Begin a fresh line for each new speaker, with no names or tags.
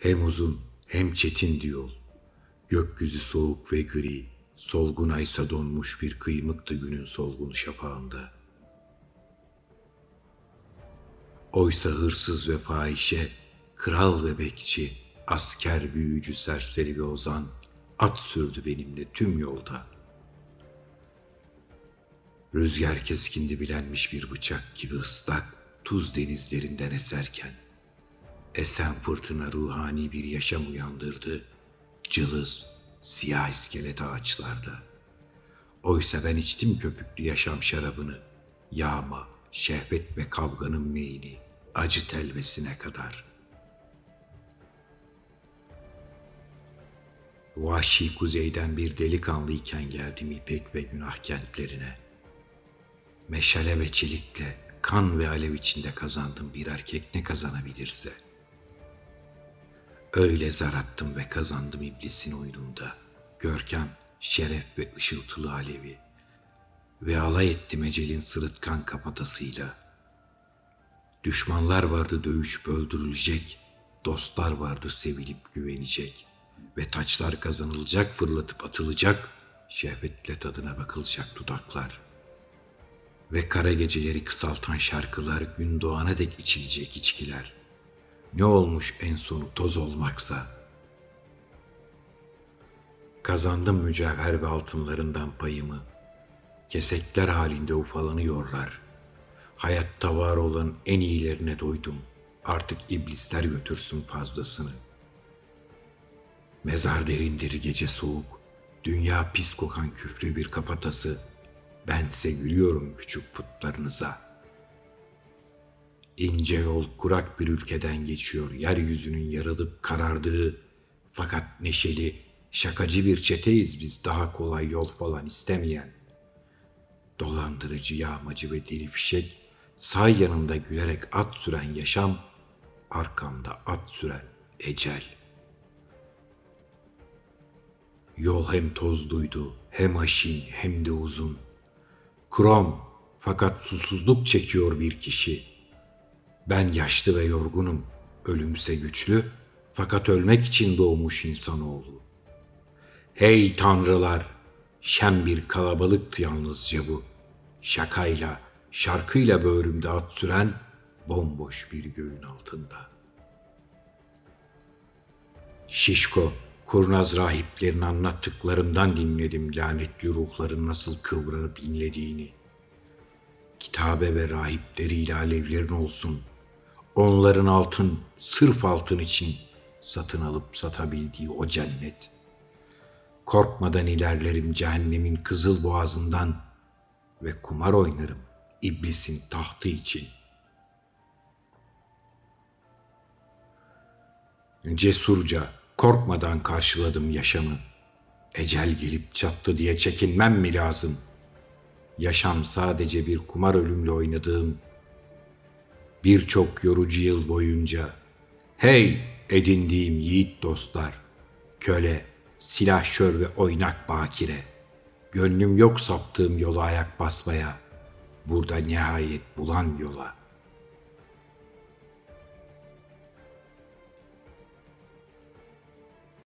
Hem uzun hem çetin yol. Gökyüzü soğuk ve gri, solgun aysa donmuş bir kıymıktı günün solgun şafağında. Oysa hırsız ve fahişe, kral ve bekçi, asker, büyücü, serseri ve ozan, at sürdü benimle tüm yolda. Rüzgar keskindi bilenmiş bir bıçak gibi ıslak, tuz denizlerinden eserken, esen fırtına ruhani bir yaşam uyandırdı, cılız, siyah iskelet ağaçlarda. Oysa ben içtim köpüklü yaşam şarabını, yağma, şehvet ve kavganın meyini, acı telvesine kadar. Vahşi kuzeyden bir delikanlı iken geldim İpek ve günah kentlerine. Meşale ve çelikle, kan ve alev içinde kazandım bir erkek ne kazanabilirse. Öyle zar attım ve kazandım iblisin oyununda. Görkem, şeref ve ışıltılı alevi. Ve alay ettim ecelin sırıtkan kapatasıyla. Düşmanlar vardı dövüşüp öldürülecek, dostlar vardı sevilip güvenecek ve taçlar kazanılacak fırlatıp atılacak, şehvetle tadına bakılacak dudaklar. Ve kara geceleri kısaltan şarkılar gün doğana dek içilecek içkiler. Ne olmuş en sonu toz olmaksa. Kazandım mücevher ve altınlarından payımı. Kesekler halinde ufalanıyorlar. Hayatta var olan en iyilerine doydum. Artık iblisler götürsün fazlasını. Mezar derindir gece soğuk. Dünya pis kokan küflü bir kafatası. Bense gülüyorum küçük putlarınıza. İnce yol kurak bir ülkeden geçiyor. Yeryüzünün yarılıp karardığı fakat neşeli, şakacı bir çeteyiz biz daha kolay yol falan istemeyen. Dolandırıcı, yağmacı ve deli fişek, sağ yanımda gülerek at süren yaşam, arkamda at süren ecel. Yol hem tozluydu, hem aşin, hem de uzun. Krom, fakat susuzluk çekiyor bir kişi. Ben yaşlı ve yorgunum, ölümse güçlü, fakat ölmek için doğmuş insanoğlu. Hey tanrılar, şen bir kalabalıktı yalnızca bu. Şakayla, şarkıyla böğrümde at süren bomboş bir göğün altında. Şişko, kurnaz rahiplerin anlattıklarından dinledim lanetli ruhların nasıl kıvranıp inlediğini. Kitabe ve rahipleriyle alevlerin olsun. Onların altın, sırf altın için satın alıp satabildiği o cennet. Korkmadan ilerlerim cehennemin kızıl boğazından ve kumar oynarım iblisin tahtı için. Cesurca, korkmadan karşıladım yaşamı. Ecel gelip çattı diye çekinmem mi lazım? Yaşam sadece bir kumar ölümle oynadığım birçok yorucu yıl boyunca hey edindiğim yiğit dostlar, köle, silahşör ve oynak bakire, gönlüm yok saptığım yola ayak basmaya, burada nihayet bulan yola.''